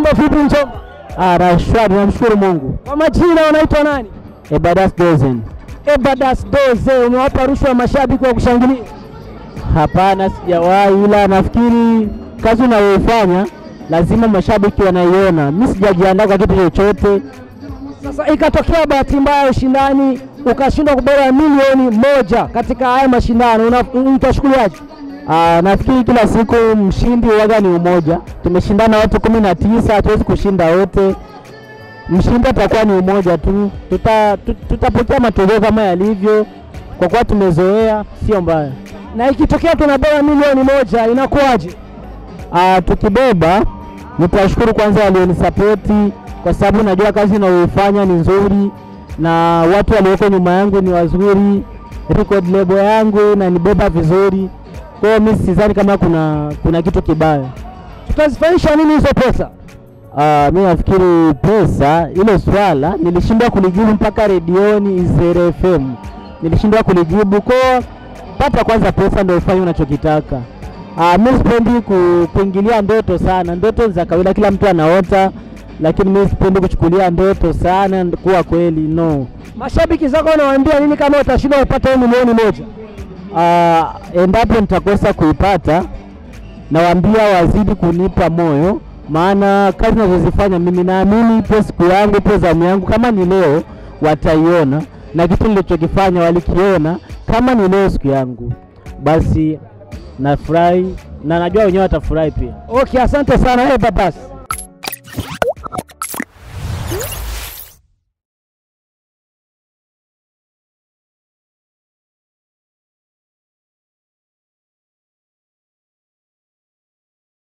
Mambo vipi Njomba? Ah, na shwari, namshukuru Mungu. Kwa majina unaitwa nani? Ebadas Dozen. Ebadas Doze, umewapa rushwa mashabiki wa kushangilia? Hapana, sijawahi, ila nafikiri kazi unayoifanya lazima mashabiki wanaiona. Mimi sijajiandaa kwa kitu chochote. Sasa ikatokea bahati mbaya ushindani ukashindwa kubeba milioni moja katika haya mashindano, una- utachukuliaje? Ah, nafikiri kila siku mshindi waga ni umoja. Tumeshindana watu kumi na tisa, hatuwezi kushinda wote. Mshindi atakuwa ni umoja tu. Tuta, tu- tutapokea matokeo kama yalivyo, kwa kuwa tumezoea, sio mbaya. Na ikitokea tunabeba milioni moja inakuwaje? Ah, tukibeba nitashukuru kwanza walionisapoti kwa sababu najua kazi inayoifanya ni nzuri na watu walioko nyuma yangu ni wazuri, record label yangu na nibeba vizuri. Kwa hiyo mimi sidhani kama kuna kuna kitu kibaya. Tutazifanyisha nini hizo pesa? Ah, mimi nafikiri pesa, hilo swala nilishindwa kulijibu mpaka redioni Izere FM, nilishindwa kulijibu. Kwa pata kwanza pesa ndio ufanye unachokitaka. Ah, mimi sipendi ku, kuingilia ndoto sana. Ndoto za kawaida, kila mtu anaota, lakini mi sipendi kuchukulia ndoto sana kuwa kweli, no. Mashabiki zako wanawaambia nini kama utashindwa upate milioni moja? Ah, endapo nitakosa kuipata, nawaambia wazidi kunipa moyo, maana kazi nazozifanya mimi naamini ipo siku yangu, ipo zamu yangu. Kama ni leo wataiona, na kitu nilichokifanya walikiona. Kama ni leo siku yangu, basi nafurahi na najua wenyewe watafurahi pia. Okay, asante sana. Hey, babasi.